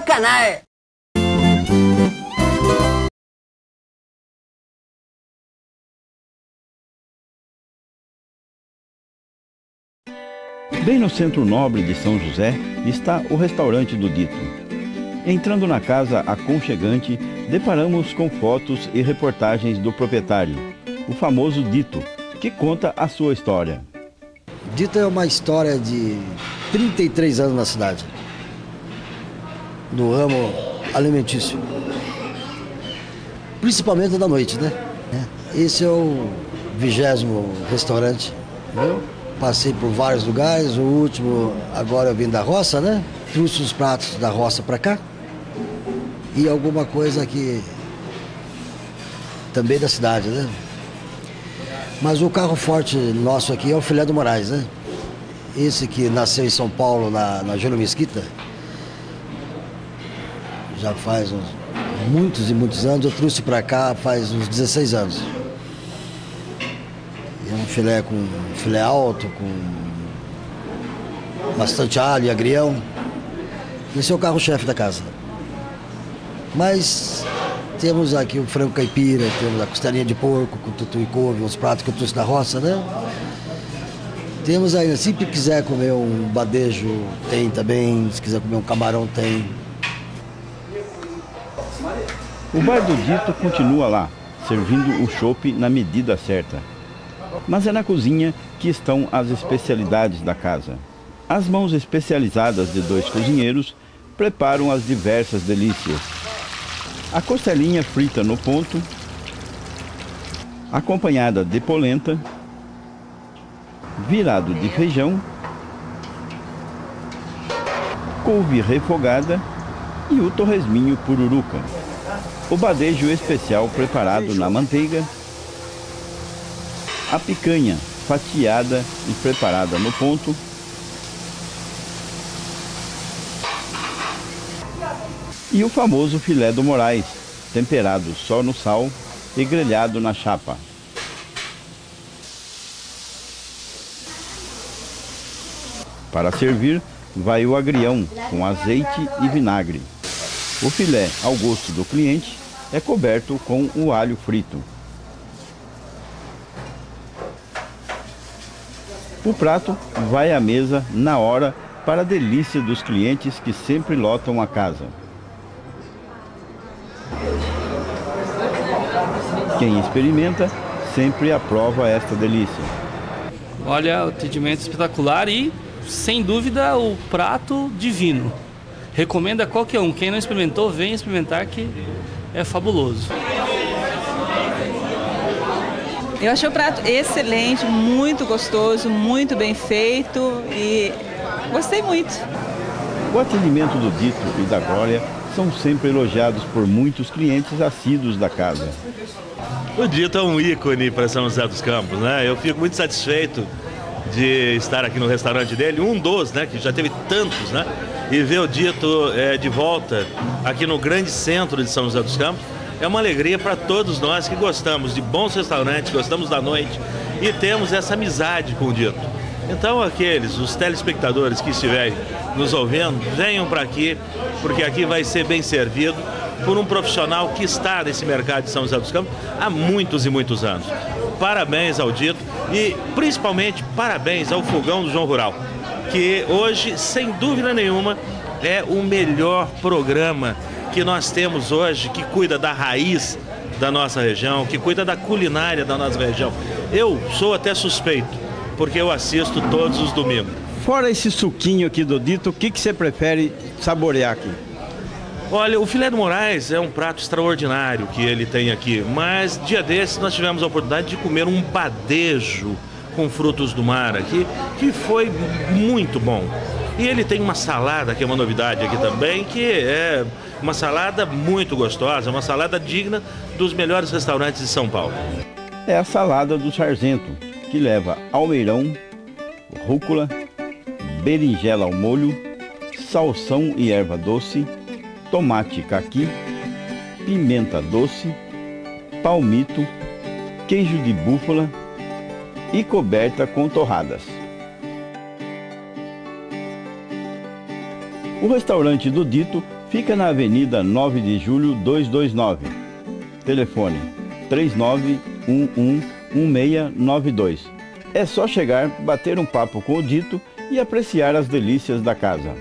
canal. Bem no centro nobre de São José está o restaurante do Dito. Entrando na casa aconchegante, deparamos com fotos e reportagens do proprietário, o famoso Dito, que conta a sua história. Dito é uma história de 33 anos na cidade, no ramo alimentício. Principalmente da noite, né? Esse é o vigésimo restaurante, viu? Passei por vários lugares, o último, agora eu vim da roça, né? Trouxe os pratos da roça para cá. E alguma coisa aqui também da cidade, né? Mas o carro forte nosso aqui é o filé do Moraes, né? Esse que nasceu em São Paulo, na, na Júlio Mesquita, já faz uns, muitos e muitos anos. Eu trouxe para cá faz uns 16 anos. É um filé com filé alto, com bastante alho e agrião. Esse é o carro-chefe da casa. Mas temos aqui o frango caipira, temos a costelinha de porco com tutu e couve, uns pratos que eu trouxe da roça, né? Temos ainda, se quiser comer um badejo, tem também. Se quiser comer um camarão, tem. O bar do Dito continua lá, servindo o chopp na medida certa. Mas é na cozinha que estão as especialidades da casa. As mãos especializadas de dois cozinheiros preparam as diversas delícias. A costelinha frita no ponto, acompanhada de polenta, virado de feijão, couve refogada e o torresminho pururuca. O badejo especial preparado na manteiga, a picanha fatiada e preparada no ponto, e o famoso filé do Moraes, temperado só no sal e grelhado na chapa. Para servir, vai o agrião com azeite e vinagre. O filé, ao gosto do cliente, é coberto com o alho frito. O prato vai à mesa na hora para a delícia dos clientes que sempre lotam a casa. Quem experimenta sempre aprova esta delícia. Olha, o atendimento espetacular e, sem dúvida, o prato divino. Recomendo a qualquer um. Quem não experimentou, venha experimentar que é fabuloso. Eu achei o prato excelente, muito gostoso, muito bem feito e gostei muito. O atendimento do Dito e da Glória são sempre elogiados por muitos clientes assíduos da casa. O Dito é um ícone para São José dos Campos, né? Eu fico muito satisfeito de estar aqui no restaurante dele, um dos, né? Que já teve tantos, né? E ver o Dito é, de volta aqui no grande centro de São José dos Campos é uma alegria para todos nós que gostamos de bons restaurantes, gostamos da noite e temos essa amizade com o Dito. Então, aqueles, os telespectadores que estiverem nos ouvindo, venham para aqui, porque aqui vai ser bem servido por um profissional que está nesse mercado de São José dos Campos há muitos e muitos anos. Parabéns ao Dito e, principalmente, parabéns ao Fogão do João Rural, que hoje, sem dúvida nenhuma, é o melhor programa que nós temos hoje, que cuida da raiz da nossa região, que cuida da culinária da nossa região. Eu sou até suspeito, porque eu assisto todos os domingos. Fora esse suquinho aqui do Dito, o que, que você prefere saborear aqui? Olha, o filé do Moraes é um prato extraordinário que ele tem aqui, mas dia desses nós tivemos a oportunidade de comer um badejo com frutos do mar aqui, que foi muito bom. E ele tem uma salada, que é uma novidade aqui também, que é uma salada muito gostosa, uma salada digna dos melhores restaurantes de São Paulo. É a salada do sargento, que leva almeirão, rúcula, berinjela ao molho, salsão e erva doce, tomate caqui, pimenta doce, palmito, queijo de búfala e coberta com torradas. O restaurante do Dito Fica na Avenida 9 de Julho 229. Telefone 39111692. É só chegar, bater um papo com o Dito e apreciar as delícias da casa.